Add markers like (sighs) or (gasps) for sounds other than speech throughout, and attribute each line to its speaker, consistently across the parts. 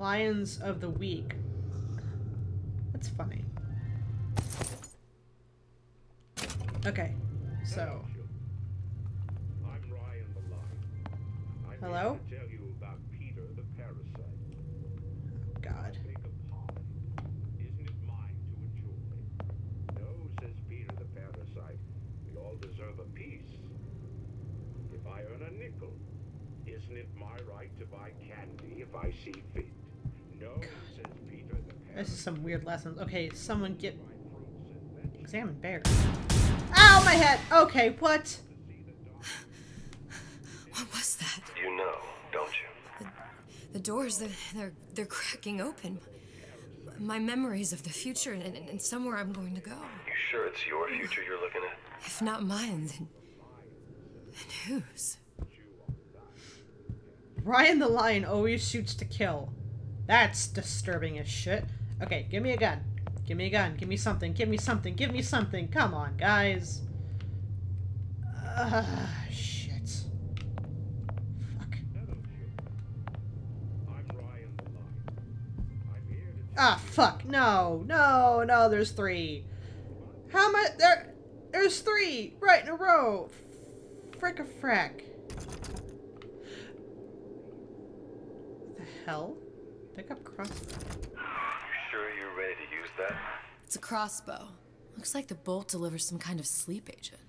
Speaker 1: Lions of the Week. That's funny. Okay, so.
Speaker 2: I'm Ryan the Lion. I'm
Speaker 1: Hello?
Speaker 2: here to tell you about Peter the Parasite.
Speaker 1: God.
Speaker 2: Take a pie. Isn't it mine to enjoy? No, says Peter the Parasite. We all deserve a piece. If I earn a nickel, isn't it my right to buy candy if I see fit?
Speaker 1: This is some weird lessons. Okay, someone get.
Speaker 2: Buy fruits.
Speaker 1: Examine bear. Ow, my head! Okay, what? (sighs)
Speaker 3: What was that?
Speaker 4: You know, don't you?
Speaker 3: The doors, they're, they're, they're cracking open. My memories of the future and, and, and somewhere I'm going to go.
Speaker 4: You sure it's your future you're looking at?
Speaker 3: If not mine, then. then whose?
Speaker 1: Ryan the Lion always shoots to kill. That's disturbing as shit. Okay, give me a gun. Give me a gun. Give me something. Give me something. Give me something. Come on, guys. Ah, shit. Fuck. Ah, fuck. No, no, no, there's three. How much? There, there's three right in a row. Frick a frack. What the hell? Pick up crossbow.
Speaker 4: You sure you're ready to use that?
Speaker 3: It's a crossbow. Looks like the bolt delivers some kind of sleep agent.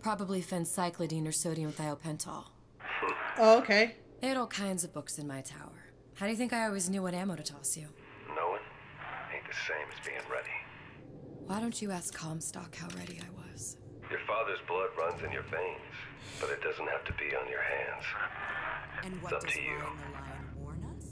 Speaker 3: Probably phencyclidine or sodium thiopental.
Speaker 1: Oh, okay.
Speaker 3: They had all kinds of books in my tower. How do you think I always knew what ammo to toss you?
Speaker 4: Knowing ain't the same as being ready.
Speaker 3: Why don't you ask Comstock how ready I was?
Speaker 4: Your father's blood runs in your veins, but it doesn't have to be on your hands.
Speaker 5: And
Speaker 4: It's
Speaker 5: what
Speaker 4: up
Speaker 5: does
Speaker 4: to you.
Speaker 5: Ryan the Lion warn us?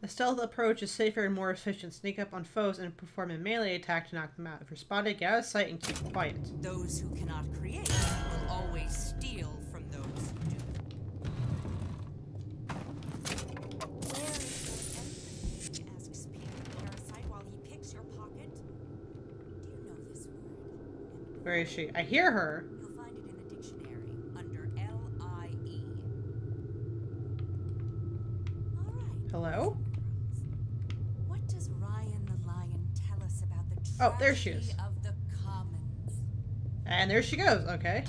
Speaker 1: The stealth approach is safer and more efficient. Sneak up on foes and perform a melee attack to knock them out. If you're spotted, get out of sight and keep quiet.
Speaker 5: Those who cannot create will always steal from those who do. Where is your empathy? asks Peter Parasite while he picks your pocket. Do you know this word?
Speaker 1: Where is she? I hear her.
Speaker 5: You'll
Speaker 1: Oh, there she is.
Speaker 5: of the?
Speaker 1: And there she goes. Okay.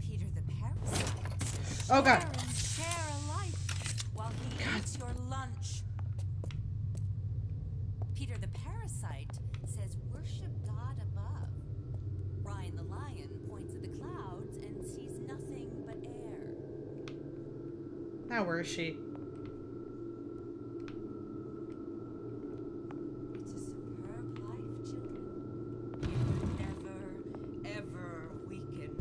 Speaker 5: Peter the parasite.
Speaker 1: Oh, God.
Speaker 5: Share alike while he
Speaker 1: God.
Speaker 5: eats your lunch. Peter the parasite says worship God above. Ryan the lion points at the clouds and sees nothing but air.
Speaker 1: Now where is she?
Speaker 5: It's a superb life, children. You will never, ever weaken.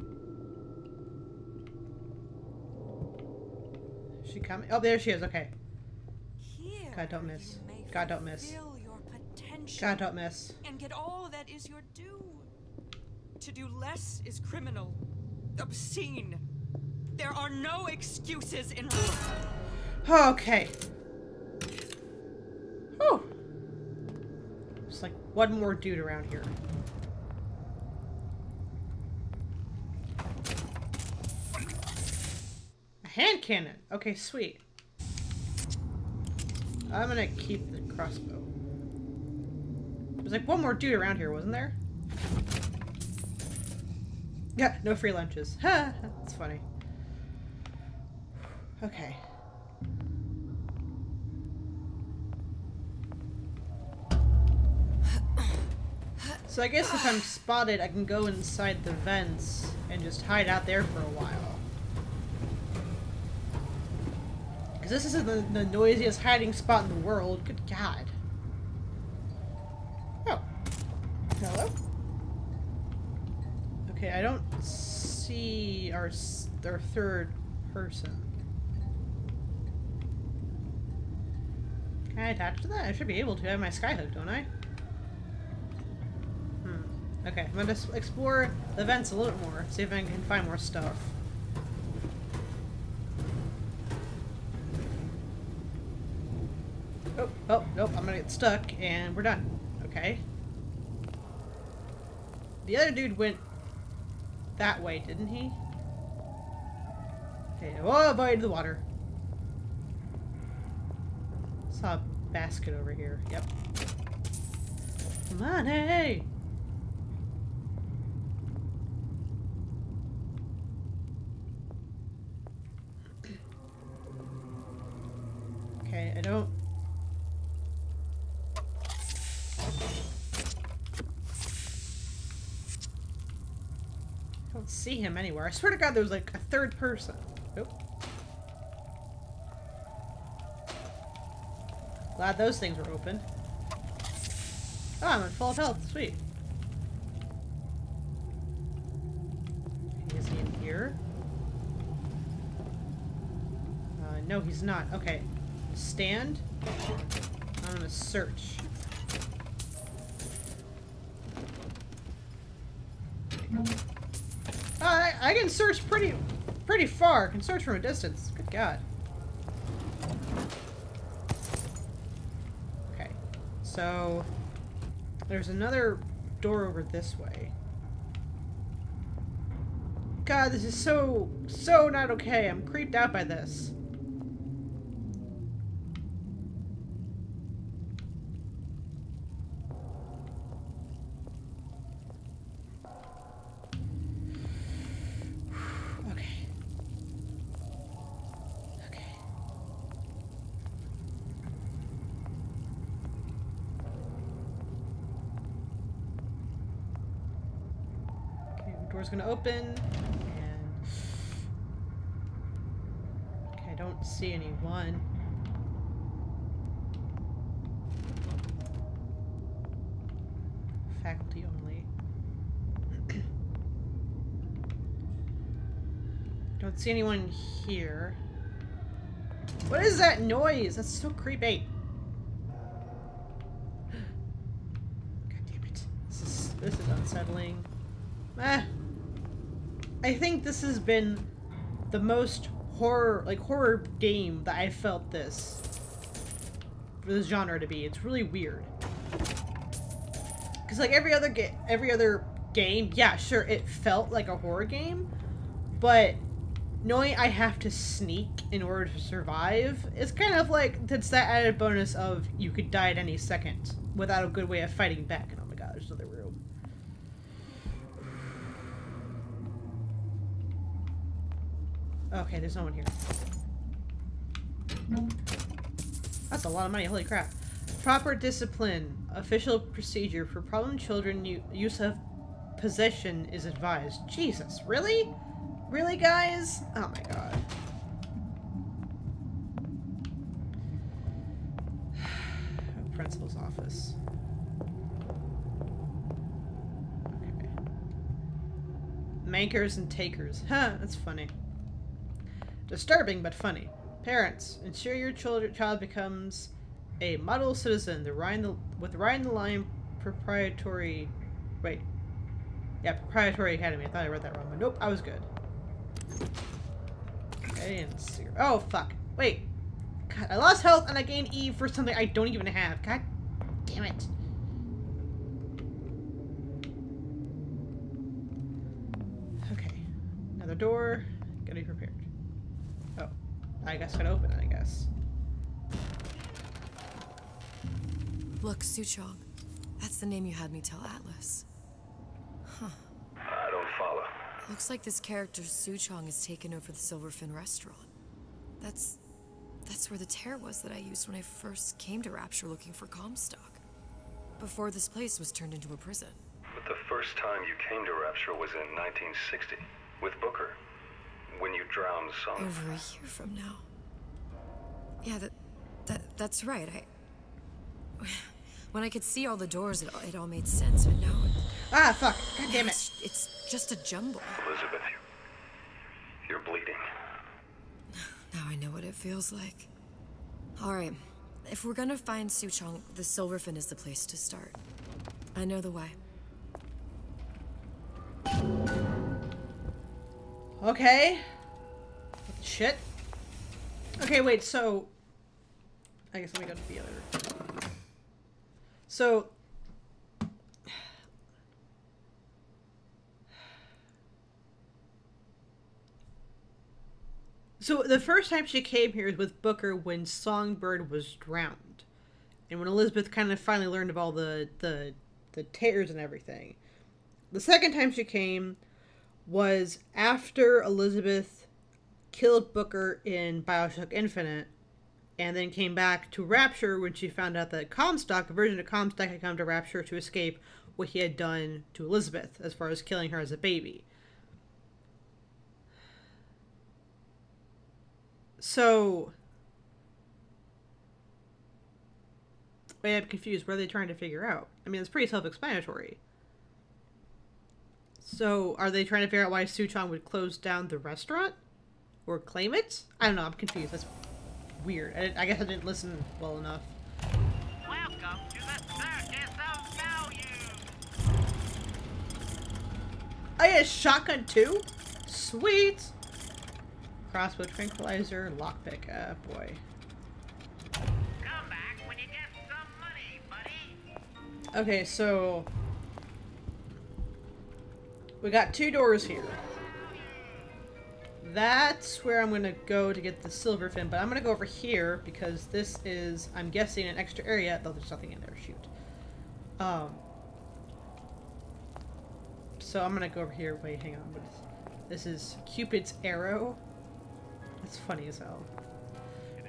Speaker 1: Is she coming? Oh, there she is. Okay.
Speaker 5: Here
Speaker 1: God, don't miss. God, don't miss. God, don't miss.
Speaker 6: and get all that is your due. To do less is criminal, obscene. There are no excuses in
Speaker 1: Okay. Whew. Just like one more dude around here. Hand cannon. Okay, sweet. I'm gonna keep the crossbow. There's like one more dude around here, wasn't there? Yeah, no free lunches. Ha! (laughs) That's funny. Okay. So I guess if I'm spotted, I can go inside the vents and just hide out there for a while. Because this isn't the, the noisiest hiding spot in the world. Good God. Oh. Hello? Okay, I don't see our, our third person. Can I attach to that? I should be able to. I have my skyhook, don't I? Hmm. Okay, I'm gonna explore the vents a little bit more, see if I can find more stuff. Oh, oh, nope, I'm gonna get stuck, and we're done. Okay. The other dude went that way, didn't he? Okay, oh, avoid the water. Saw a basket over here. Yep. Money! Okay, I don't... I don't see him anywhere. I swear to god there was like a third person. Nope. Glad those things were open. Oh, I'm at full health. Sweet. Is he in here? Uh, no, he's not. Okay. Stand. I'm gonna search. Uh, I, can search pretty, pretty far. I can search from a distance. Good God. Okay. So, there's another door over this way. God, this is so, so not okay. I'm creeped out by this. Okay. Okay. Okay, the door's gonna open, and okay, I don't see anyone. Faculty only. (coughs) Don't see anyone here. What is that noise? That's so creepy. (gasps) God damn it. This is this is unsettling. Eh. I think this has been the most horror like horror game that I felt this for this genre to be. It's really weird. Cause like every other ga- every other game, yeah, sure, it felt like a horror game, but knowing I have to sneak in order to survive is kind of like that's that added bonus of you could die at any second without a good way of fighting back. And oh my god, there's another room. Okay, there's no one here. That's a lot of money, holy crap. Proper discipline, official procedure for problem children, use of possession is advised. Jesus, really? Really, guys? Oh my god. (sighs) Principal's office. Okay. Makers and takers. Huh, that's funny. Disturbing, but funny. Parents, ensure your child becomes a model citizen. The Ryan the, with Ryan the Lion proprietary. Wait. Yeah, proprietary academy. I thought I read that wrong, but nope, I was good. Okay, and cigarette. Oh fuck! Wait. God, I lost health and I gained E for something I don't even have. God damn it. Okay. Another door. Gotta be prepared. I guess gotta open it, I guess.
Speaker 3: Look, Suchong. That's the name you had me tell Atlas. Huh.
Speaker 4: I don't follow.
Speaker 3: Looks like this character Suchong has taken over the Silverfin restaurant. That's that's where the tear was that I used when I first came to Rapture looking for Comstock. Before this place was turned into a prison.
Speaker 4: But the first time you came to Rapture was in 1960 with Booker. When you drowned Son.
Speaker 3: Over a year from now. Yeah, that that that's right. I when I could see all the doors, it, all- it all made sense. But now,
Speaker 1: Ah, fuck. God damn it.
Speaker 3: it's, it's just a jumble.
Speaker 4: Elizabeth, you, you're bleeding.
Speaker 3: Now I know what it feels like. All right, if we're gonna find Suchong, the Silverfin is the place to start. I know the way.
Speaker 1: Okay. Shit. Okay, wait, so... I guess let me go to the other... So... So the first time she came here was with Booker when Songbird was drowned. and when Elizabeth kind of finally learned of all the the the tears and everything. The second time she came was after Elizabeth killed Booker in Bioshock Infinite, and then came back to Rapture when she found out that Comstock, a version of Comstock, had come to Rapture to escape what he had done to Elizabeth as far as killing her as a baby. So. Wait, I'm confused. What are they trying to figure out? I mean, it's pretty self explanatory. So, are they trying to figure out why Suchong would close down the restaurant? Or claim it? I don't know, I'm confused. That's weird. I, I guess I didn't listen well enough.
Speaker 7: Welcome to the Circus of Value.
Speaker 1: I get a shotgun too? Sweet! Crossbow tranquilizer, lockpick. Ah, boy.
Speaker 7: Come back when you get some money, buddy.
Speaker 1: Okay, so we got two doors here. That's where I'm gonna go to get the Silverfin, but I'm gonna go over here because this is, I'm guessing, an extra area. Though there's nothing in there. Shoot. Um. So I'm gonna go over here. Wait, hang on. This is Cupid's arrow. That's funny as hell.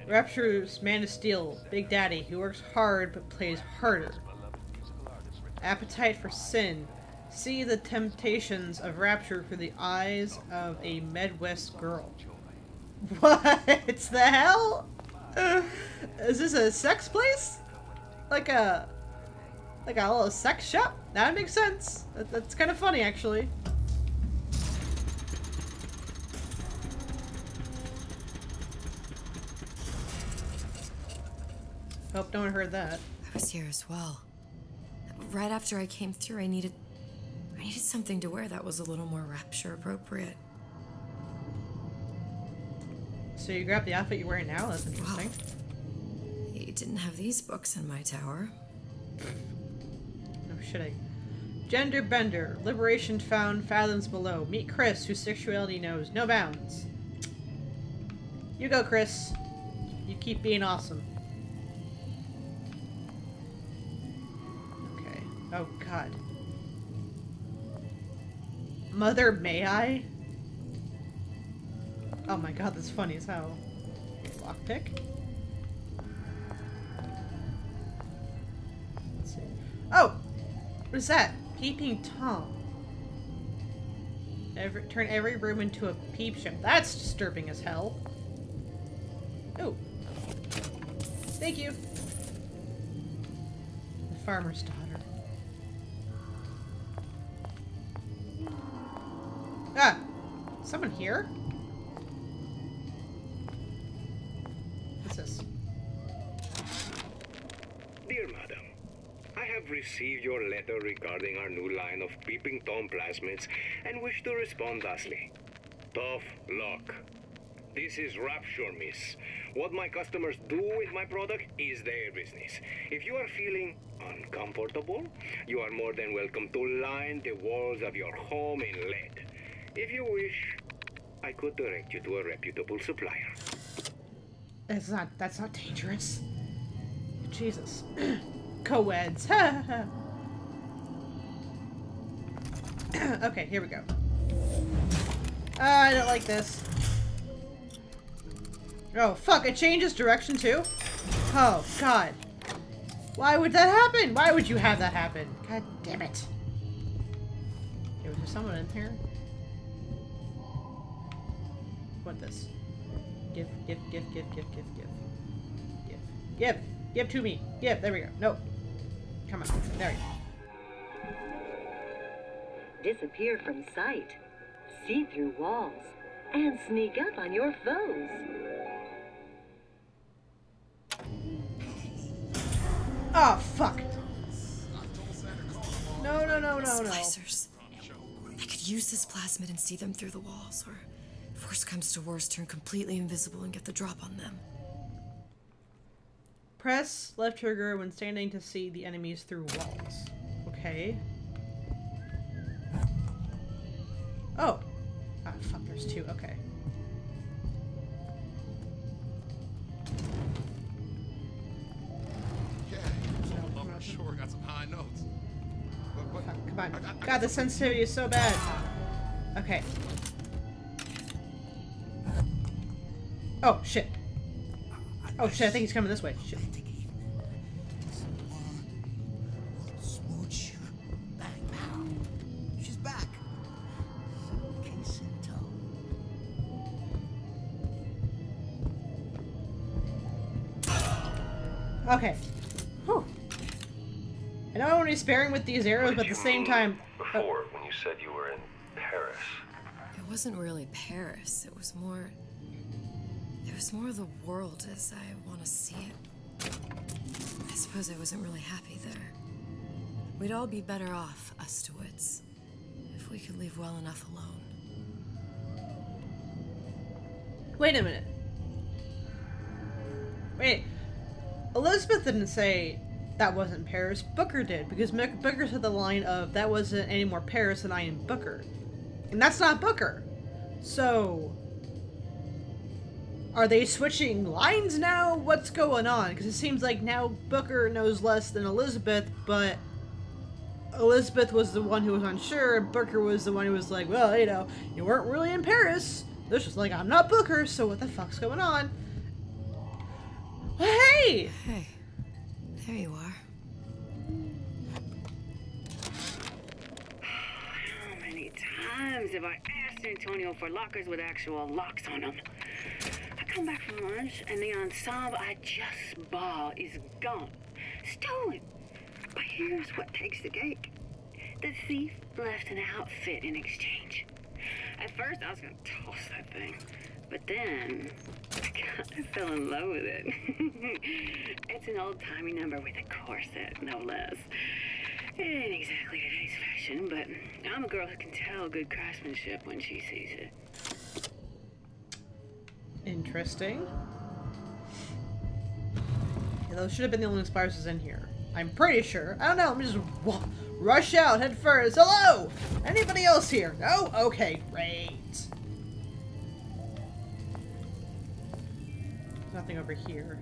Speaker 1: Rapture's Man of Steel, Big Daddy, who works hard but plays harder. Appetite for sin. See the temptations of rapture through the eyes of a Midwest girl. (laughs) What the hell? Uh, is this a sex place? Like a like a little sex shop? That makes sense. That, that's kind of funny, actually. Hope no one heard that.
Speaker 3: I was here as well. Right after I came through, I needed. I needed something to wear that was a little more rapture appropriate.
Speaker 1: So you grabbed the outfit you're wearing now? That's interesting.
Speaker 3: You didn't have these books in my tower.
Speaker 1: Oh, No shitting. Gender bender. Liberation found fathoms below. Meet Chris, whose sexuality knows no bounds. You go, Chris. You keep being awesome. Okay. Oh, God. Mother, may I? Oh my god, that's funny as hell. Lockpick? Let's see. Oh! What is that? Peeping Tom. Every, turn every room into a peep show. That's disturbing as hell. Oh. Thank you. The farmer's daughter. Someone here? What's this?
Speaker 2: Dear Madam, I have received your letter regarding our new line of Peeping Tom plasmids and wish to respond thusly. Tough luck. This is Rapture, miss. What my customers do with my product is their business. If you are feeling uncomfortable, you are more than welcome to line the walls of your home in lead. If you wish, I could direct you to a reputable supplier.
Speaker 1: That's not that's not dangerous. Jesus. (clears throat) Co-eds. (laughs) okay, here we go. Uh, I don't like this. Oh, fuck, it changes direction too? Oh, God. Why would that happen? Why would you have that happen? God damn it. Okay, was there someone in here? What this? Give, give, give, give, give, give, give. Give. Give. Give to me. Give. There we go. No. Come on. There we go.
Speaker 8: disappear from sight, see through walls, and sneak up on your foes.
Speaker 1: Oh, fuck. No, no, no, no, no.
Speaker 3: Splicers. I could use this plasmid and see them through the walls, or Worst comes to worst, turn completely invisible and get the drop on them.
Speaker 1: Press left trigger when standing to see the enemies through walls. Okay. Oh. Ah, fuck, there's two. Okay. Yeah, sure. Got some high notes. But, but, Come on. I, I, God, the sensitivity is so bad. Okay. Oh, shit. Oh, shit, I think he's coming this way. Shit.
Speaker 9: Smooch. Bang, pow. She's back. Case in tow.
Speaker 1: Okay. Whew. I know I want to be sparing with these arrows, but at the same time...
Speaker 4: Before, when you said you were in Paris.
Speaker 3: It wasn't really Paris. It was more. Was more of the world as I want to see it. I suppose I wasn't really happy there. We'd all be better off, us if we could leave well enough alone.
Speaker 1: Wait a minute. Wait. Elizabeth didn't say that wasn't Paris. Booker did, because Booker said the line of, that wasn't any more Paris than I am Booker. And that's not Booker. So... Are they switching lines now? What's going on? Because it seems like now Booker knows less than Elizabeth, but Elizabeth was the one who was unsure, and Booker was the one who was like, well, you know, you weren't really in Paris. This was like, I'm not Booker, so what the fuck's going on? Hey!
Speaker 3: Hey, there you are.
Speaker 8: How many times have I asked Antonio for lockers with actual locks on them? Come back from lunch and the ensemble I just bought is gone. Stolen. But here's what takes the cake. The thief left an outfit in exchange. At first I was gonna toss that thing. But then (laughs) I kind of fell in love with it. (laughs) it's an old timey number with a corset, no less. It ain't exactly today's fashion, but I'm a girl who can tell good craftsmanship when she sees it.
Speaker 1: Interesting. Yeah, those should have been the only spiders in here. I'm pretty sure. I don't know. Let me just rush out head first. Hello! Anybody else here? No? Okay, great. Nothing over here.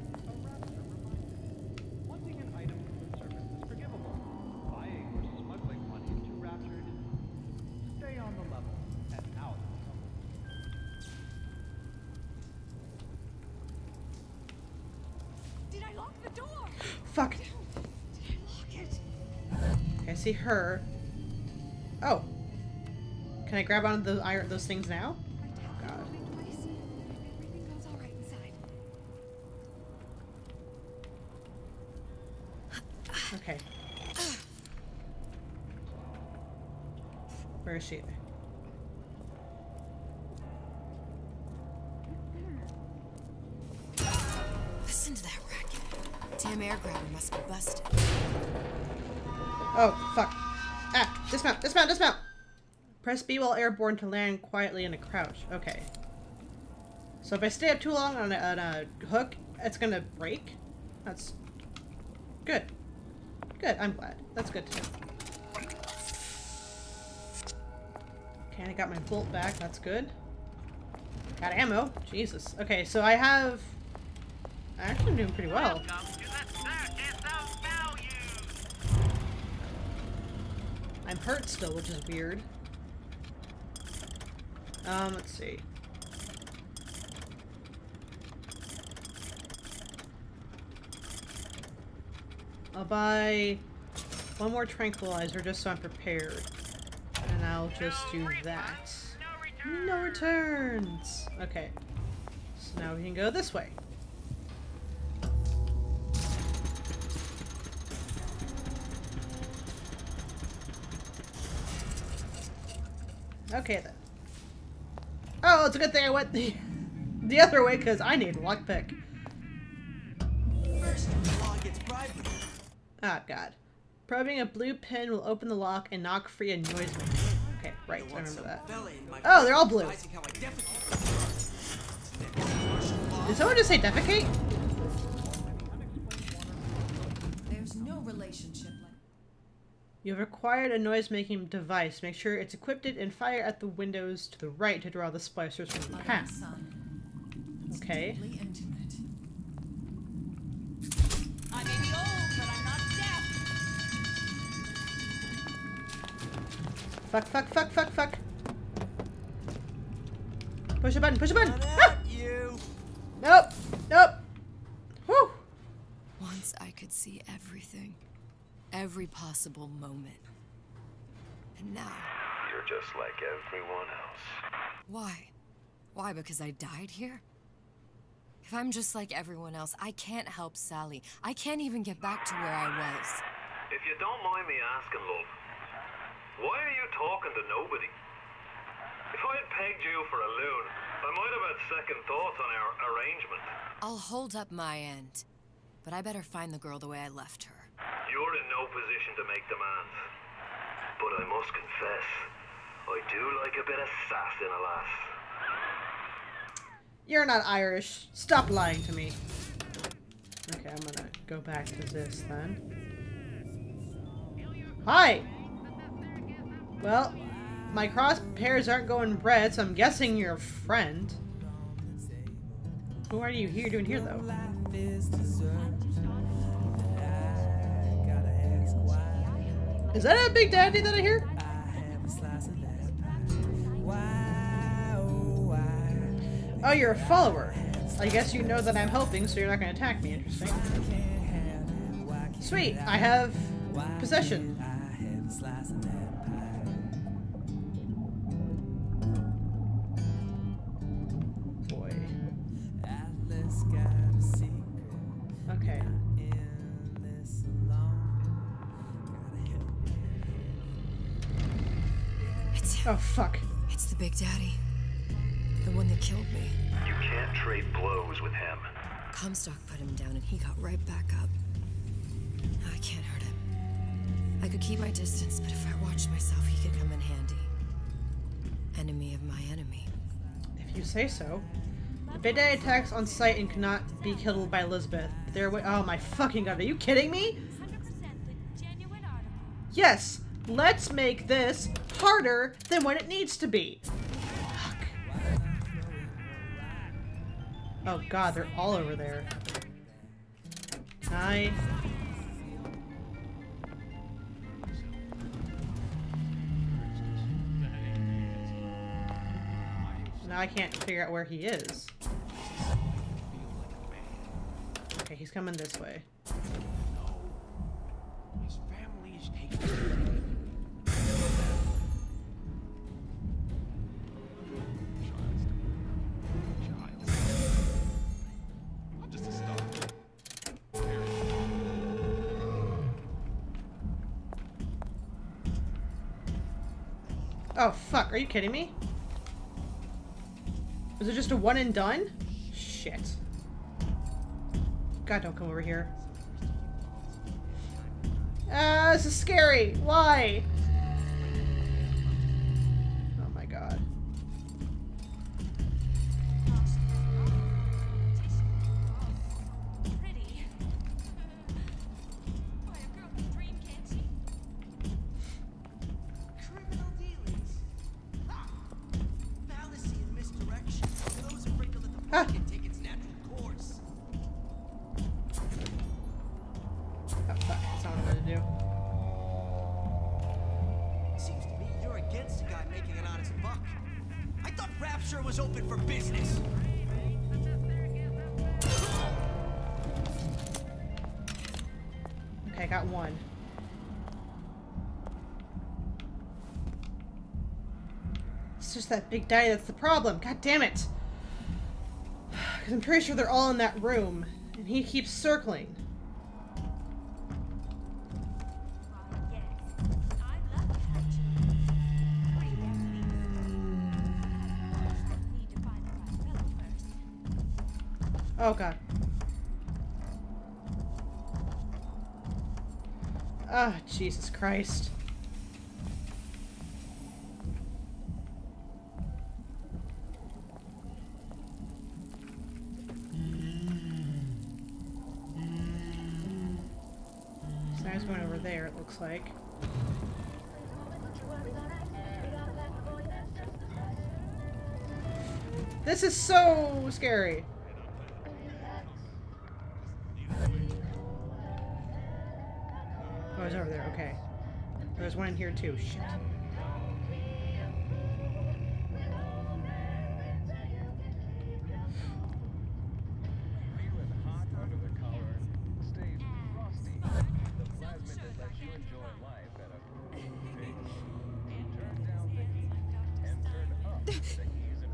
Speaker 1: Her. Oh. Can I grab onto those iron those things now?
Speaker 6: The.
Speaker 1: Okay. Where is she?
Speaker 3: Listen to that racket. Damn air grabber must be busted.
Speaker 1: Oh, fuck. Ah, dismount, dismount, dismount! Press B while airborne to land quietly in a crouch. Okay. So if I stay up too long on a, on a hook, it's gonna break? That's good. Good, I'm glad. That's good to know. Okay, I got my bolt back. That's good. Got ammo. Jesus. Okay, so I have... I'm actually doing pretty well. I'm hurt still, which is weird. Um, let's see. I'll buy one more tranquilizer just so I'm prepared. And I'll just do that.
Speaker 7: No return.
Speaker 1: No returns! Okay. So now we can go this way. Okay then. Oh, it's a good thing I went the the other way because I need lockpick.
Speaker 9: First, the law gets bribed.
Speaker 1: Ah, God. Probing a blue pin will open the lock and knock free a noisemaker. Okay, right, I remember that. Oh, they're all blue. Did someone just say defecate?
Speaker 6: There's no relationship like
Speaker 1: You have acquired a noise-making device. Make sure it's equipped and fire at the windows to the right to draw the splicers from the
Speaker 6: mother and
Speaker 1: path. Okay.
Speaker 6: Deeply intimate. I may be old, but I'm not deaf.
Speaker 1: Fuck, fuck, fuck, fuck, fuck. Push a button, push a button. Ah!
Speaker 9: you.
Speaker 1: Nope, nope. Whew.
Speaker 3: Once I could see everything. Every possible moment. And now,
Speaker 4: You're just like everyone else.
Speaker 3: why? Why, because I died here? If I'm just like everyone else, I can't help Sally. I can't even get back to where I was.
Speaker 4: If you don't mind me asking, love, why are you talking to nobody? If I had pegged you for a loon, I might have had second thoughts on our arrangement.
Speaker 3: I'll hold up my end. But I better find the girl the way I left her.
Speaker 4: You're in no position to make demands. But I must confess, I do like a bit of sass in a lass.
Speaker 1: You're not Irish. Stop lying to me. Okay, I'm gonna go back to this then. Hi! Well, my crosshairs aren't going red, so I'm guessing you're a friend. Who are you here doing here, though? Is that a Big Daddy that I hear? Oh, you're a follower. I guess you know that I'm helping, so you're not going to attack me. Interesting. Sweet, I have possession.
Speaker 3: Big Daddy. The one that killed me.
Speaker 4: You can't trade blows with him.
Speaker 3: Comstock put him down and he got right back up. I can't hurt him. I could keep my distance, but if I watched myself, he could come in handy. Enemy of my enemy.
Speaker 1: If you say so. The Big Daddy attacks on sight and cannot be killed by Elizabeth. There, oh my fucking god! Are you kidding me? Yes. Let's make this harder than what it needs to be. Fuck. Oh god, they're all over there. Hi. Now I can't figure out where he is. Okay, he's coming this way. Are you kidding me? Was it just a one and done? Shit. God, don't come over here. Ah, this is scary. Why? That big daddy that's the problem. God damn it. (sighs) Because I'm pretty sure they're all in that room. And he keeps circling. Oh god. Ah, Jesus Christ. too scary. Oh, it's over there. Okay. There's one in here too. Shit.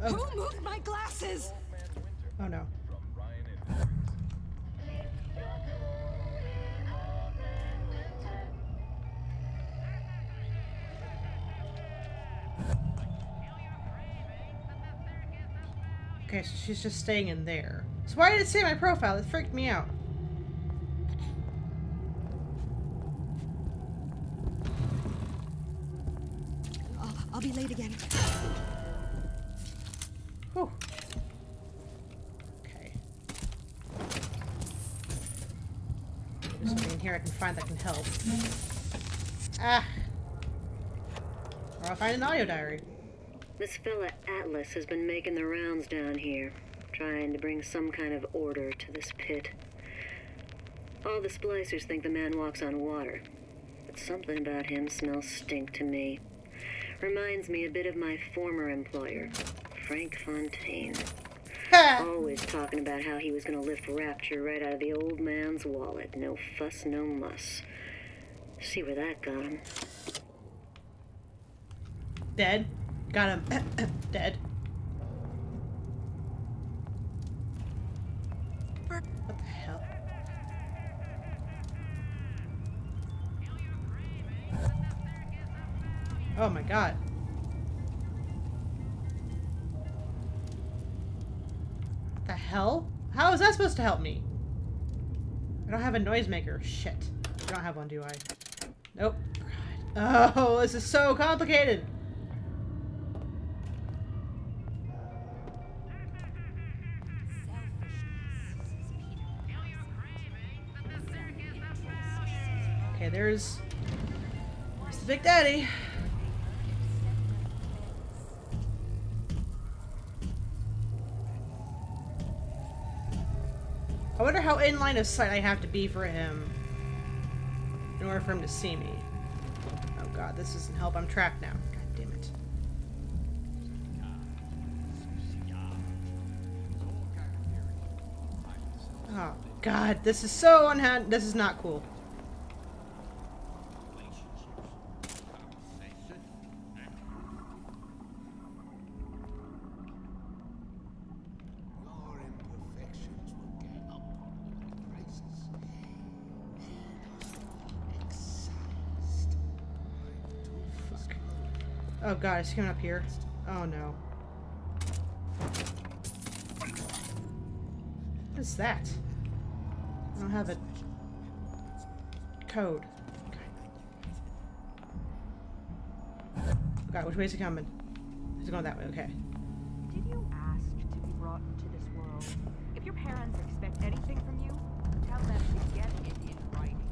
Speaker 3: Who moved my glasses?
Speaker 1: Oh no. Okay, so she's just staying in there. So why did it say my profile? It freaked me out. Audio diary.
Speaker 10: This fella Atlas has been making the rounds down here, trying to bring some kind of order to this pit. All the splicers think the man walks on water, but something about him smells stink to me. Reminds me a bit of my former employer, Frank Fontaine. Always talking about how he was gonna lift Rapture right out of the old man's wallet. No fuss, no muss. See where that got him.
Speaker 1: Dead. Got him. (coughs) Dead. What the hell? Oh my god. What the hell? How is that supposed to help me? I don't have a noisemaker. Shit. I don't have one, do I? Nope. God. Oh, this is so complicated. There's, there's the Big Daddy. I wonder how in line of sight I have to be for him in order for him to see me. Oh god, this doesn't help. I'm trapped now. God damn it. Oh god, this is so unhand- this is not cool.
Speaker 11: Your imperfections will get up on your braces. Excised.
Speaker 1: Fuck. Oh god, it's coming up here. Oh no. What is that? I don't have a code. Okay. God, which way is it coming? It's going that way, okay.
Speaker 6: Did you ask to be brought into this world? If your parents expect anything from you, tell them to get it in writing.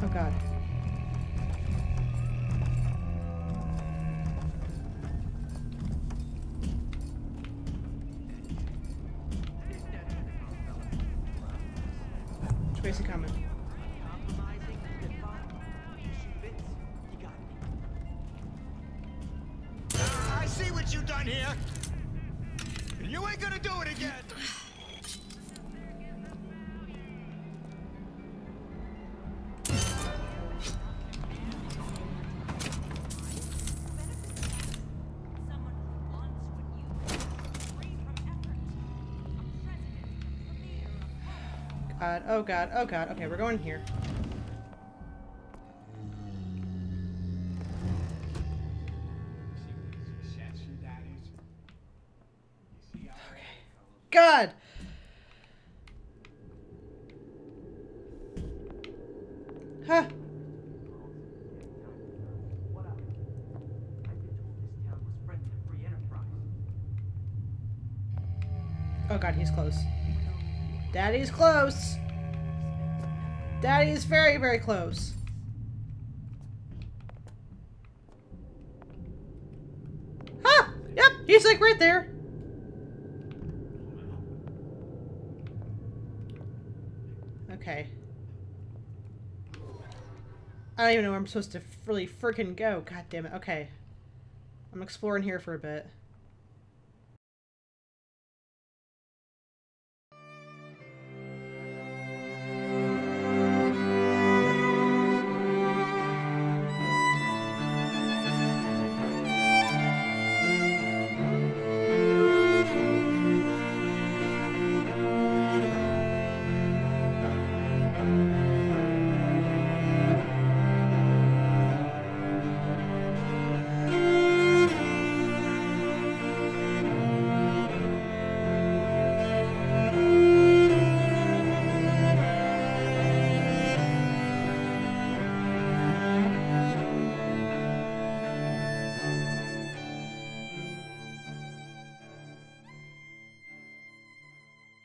Speaker 1: Oh god. God, oh god, oh god. Okay, we're going here. Very, very close. Huh! Yep, he's like right there. Okay. I don't even know where I'm supposed to really freaking go. God damn it. Okay. I'm exploring here for a bit.